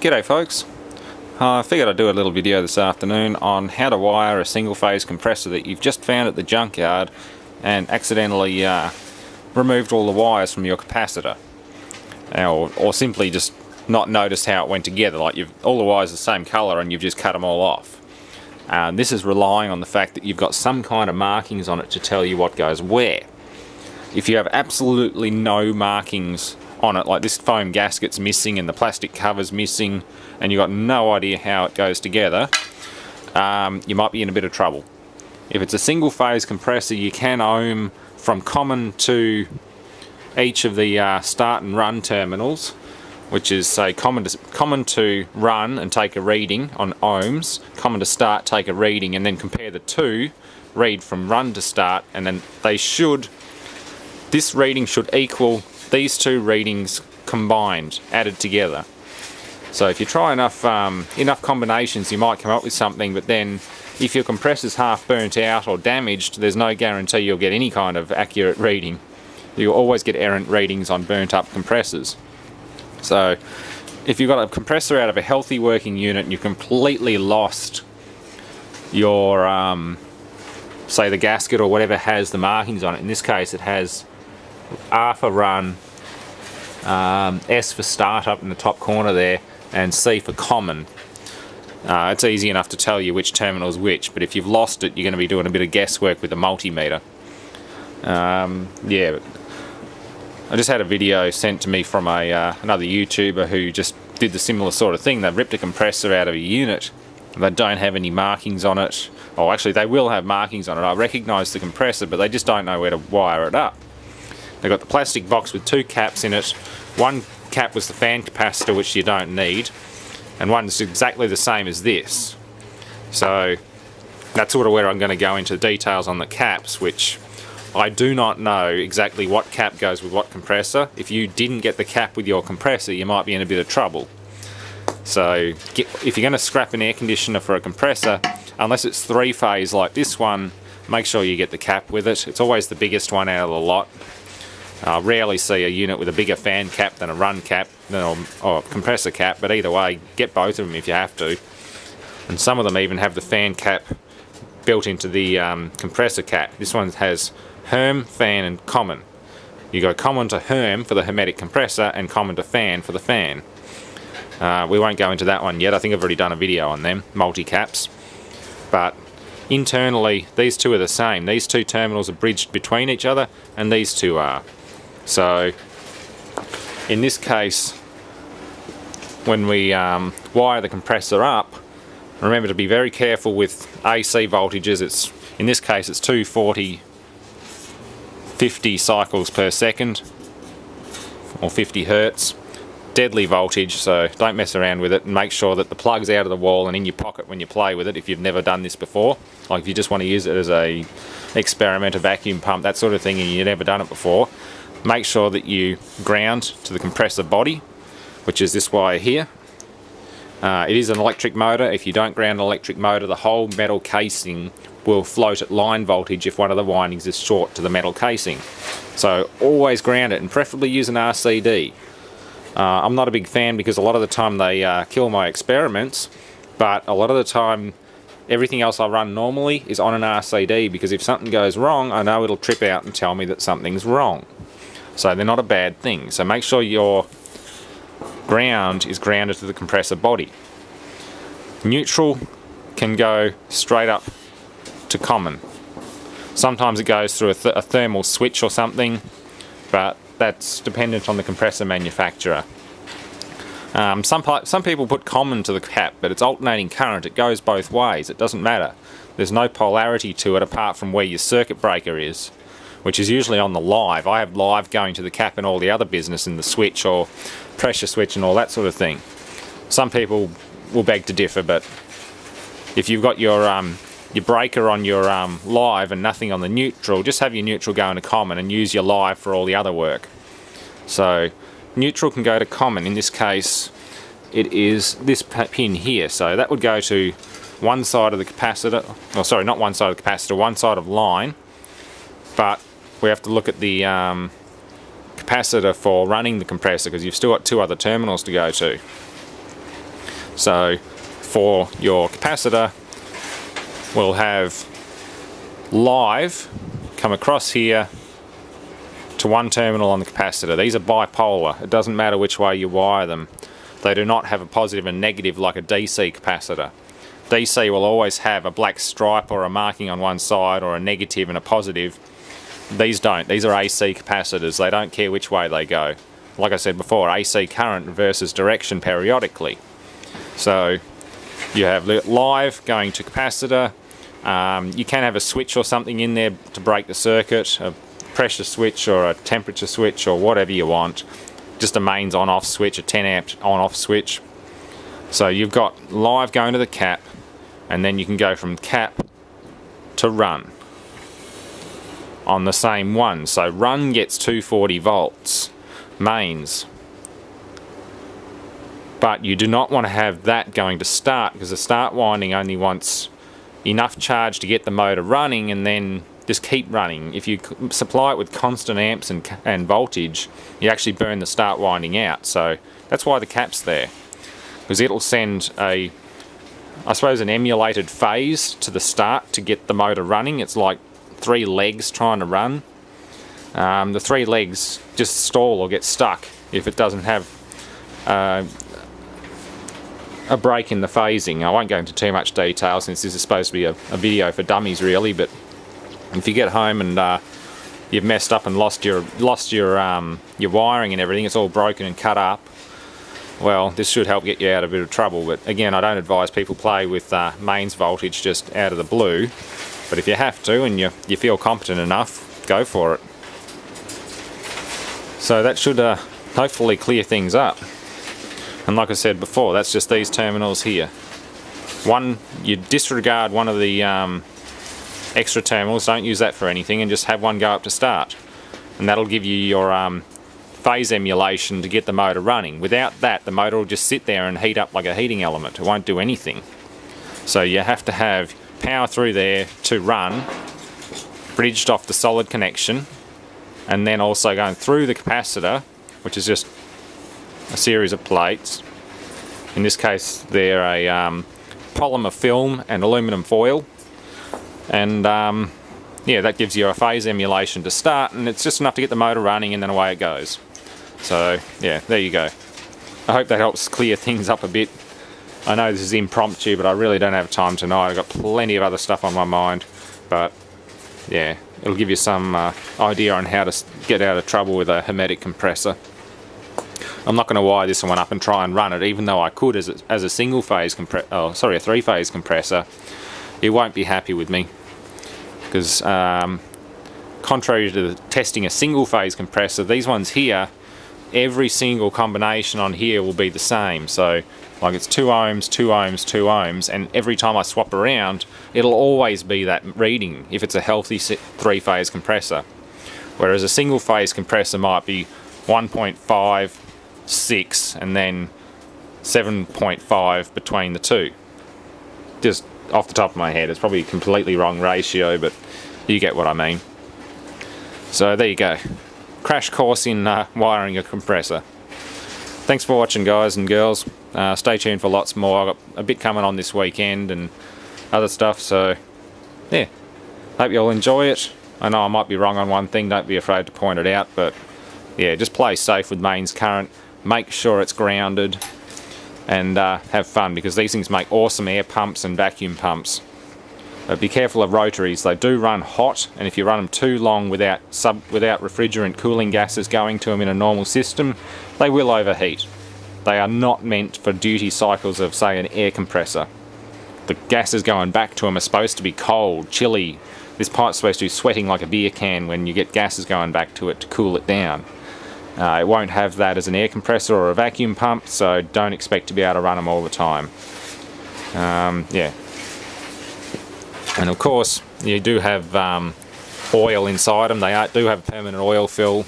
G'day folks. Uh, I figured I'd do a little video this afternoon on how to wire a single phase compressor that you've just found at the junkyard and accidentally uh, removed all the wires from your capacitor. Or, or simply just not noticed how it went together, like you've all the wires the same colour and you've just cut them all off. Uh, this is relying on the fact that you've got some kind of markings on it to tell you what goes where. If you have absolutely no markings on it, like this foam gasket's missing and the plastic cover's missing, and you've got no idea how it goes together, um, you might be in a bit of trouble. If it's a single phase compressor, you can ohm from common to each of the uh, start and run terminals, which is say common to, common to run and take a reading on ohms, common to start, take a reading, and then compare the two, read from run to start, and then they should, this reading should equal these two readings combined, added together. So if you try enough um, enough combinations, you might come up with something, but then if your compressor's half burnt out or damaged, there's no guarantee you'll get any kind of accurate reading. You'll always get errant readings on burnt up compressors. So if you've got a compressor out of a healthy working unit and you've completely lost your, um, say the gasket or whatever has the markings on it, in this case it has for run, um, S for start up in the top corner there, and C for common. Uh, it's easy enough to tell you which terminal is which, but if you've lost it, you're going to be doing a bit of guesswork with a multimeter. Um, yeah, I just had a video sent to me from a uh, another YouTuber who just did the similar sort of thing. They ripped a compressor out of a unit. They don't have any markings on it. Oh, actually, they will have markings on it. I recognise the compressor, but they just don't know where to wire it up. They've got the plastic box with two caps in it. One cap was the fan capacitor, which you don't need, and one is exactly the same as this. So that's sort of where I'm going to go into details on the caps, which I do not know exactly what cap goes with what compressor. If you didn't get the cap with your compressor, you might be in a bit of trouble. So get, if you're going to scrap an air conditioner for a compressor, unless it's three phase like this one, make sure you get the cap with it. It's always the biggest one out of the lot. I rarely see a unit with a bigger fan cap than a run cap or, or compressor cap, but either way, get both of them if you have to. And some of them even have the fan cap built into the um, compressor cap. This one has Herm, fan and common. You go common to Herm for the hermetic compressor and common to fan for the fan. Uh, we won't go into that one yet, I think I've already done a video on them, multi-caps. But internally, these two are the same. These two terminals are bridged between each other, and these two are. So, in this case, when we um, wire the compressor up, remember to be very careful with AC voltages. It's In this case, it's 240 50 cycles per second or 50 hertz. Deadly voltage so don't mess around with it. And make sure that the plug's out of the wall and in your pocket when you play with it if you've never done this before. Like if you just want to use it as a experiment a vacuum pump that sort of thing and you've never done it before make sure that you ground to the compressor body which is this wire here uh, it is an electric motor if you don't ground an electric motor the whole metal casing will float at line voltage if one of the windings is short to the metal casing. So always ground it and preferably use an RCD. Uh, I'm not a big fan because a lot of the time they uh, kill my experiments, but a lot of the time everything else I run normally is on an RCD because if something goes wrong, I know it'll trip out and tell me that something's wrong. So they're not a bad thing. So make sure your ground is grounded to the compressor body. Neutral can go straight up to common. Sometimes it goes through a, th a thermal switch or something, but that's dependent on the compressor manufacturer. Um, some, some people put common to the cap, but it's alternating current. It goes both ways. It doesn't matter. There's no polarity to it apart from where your circuit breaker is, which is usually on the live. I have live going to the cap and all the other business in the switch or pressure switch and all that sort of thing. Some people will beg to differ, but if you've got your um, your breaker on your um, live and nothing on the neutral, just have your neutral go into common and use your live for all the other work. So neutral can go to common. In this case, it is this pin here. So that would go to one side of the capacitor, oh sorry, not one side of the capacitor, one side of line. But we have to look at the um, capacitor for running the compressor because you've still got two other terminals to go to. So for your capacitor, we'll have live come across here to one terminal on the capacitor. These are bipolar. It doesn't matter which way you wire them. They do not have a positive and negative like a DC capacitor. DC will always have a black stripe or a marking on one side or a negative and a positive. These don't. These are AC capacitors. They don't care which way they go. Like I said before, AC current reverses direction periodically. So you have live going to capacitor. Um, you can have a switch or something in there to break the circuit, a pressure switch or a temperature switch or whatever you want. Just a mains on off switch, a 10 amp on off switch. So you've got live going to the cap and then you can go from cap to run on the same one. So run gets 240 volts, mains. But you do not want to have that going to start because the start winding only wants enough charge to get the motor running and then just keep running. If you supply it with constant amps and, and voltage, you actually burn the start winding out. So that's why the cap's there. Because it'll send a I suppose an emulated phase to the start to get the motor running. It's like three legs trying to run. Um, the three legs just stall or get stuck if it doesn't have uh, a break in the phasing. I won't go into too much detail since this is supposed to be a, a video for dummies really, but if you get home and uh, you've messed up and lost your lost your um, your wiring and everything, it's all broken and cut up, well, this should help get you out of a bit of trouble. But again, I don't advise people play with uh, mains voltage just out of the blue. But if you have to and you, you feel competent enough, go for it. So that should uh, hopefully clear things up. And like I said before, that's just these terminals here. One, you disregard one of the um, extra terminals, don't use that for anything, and just have one go up to start. And that'll give you your um, phase emulation to get the motor running. Without that, the motor will just sit there and heat up like a heating element. It won't do anything. So you have to have power through there to run, bridged off the solid connection, and then also going through the capacitor, which is just a series of plates. In this case, they're a um, polymer film and aluminum foil. And um, yeah, that gives you a phase emulation to start, and it's just enough to get the motor running, and then away it goes. So yeah, there you go. I hope that helps clear things up a bit. I know this is impromptu, but I really don't have time tonight. I've got plenty of other stuff on my mind, but yeah, it'll give you some uh, idea on how to get out of trouble with a hermetic compressor. I'm not going to wire this one up and try and run it, even though I could as a, as a single phase compressor, oh sorry, a three phase compressor. It won't be happy with me because um, contrary to testing a single phase compressor, these ones here every single combination on here will be the same. So like it's 2 ohms, 2 ohms, 2 ohms, and every time I swap around, it'll always be that reading if it's a healthy three-phase compressor. Whereas a single-phase compressor might be 1.5, 6, and then 7.5 between the two. Just off the top of my head, it's probably a completely wrong ratio, but you get what I mean. So there you go crash course in uh, wiring a compressor. Thanks for watching guys and girls. Uh, stay tuned for lots more. I've got a bit coming on this weekend and other stuff, so yeah. Hope you all enjoy it. I know I might be wrong on one thing, don't be afraid to point it out, but yeah, just play safe with mains current. Make sure it's grounded and uh, have fun because these things make awesome air pumps and vacuum pumps. But be careful of rotaries, they do run hot and if you run them too long without, sub, without refrigerant cooling gases going to them in a normal system, they will overheat. They are not meant for duty cycles of say an air compressor. The gases going back to them are supposed to be cold, chilly. This pipe's supposed to be sweating like a beer can when you get gases going back to it to cool it down. Uh, it won't have that as an air compressor or a vacuum pump, so don't expect to be able to run them all the time. Um, yeah, and of course you do have um, oil inside them they are, do have a permanent oil fill.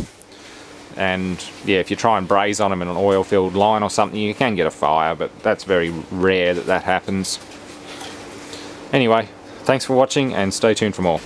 And yeah if you try and braze on them in an oil filled line or something you can get a fire but that's very rare that that happens. Anyway thanks for watching and stay tuned for more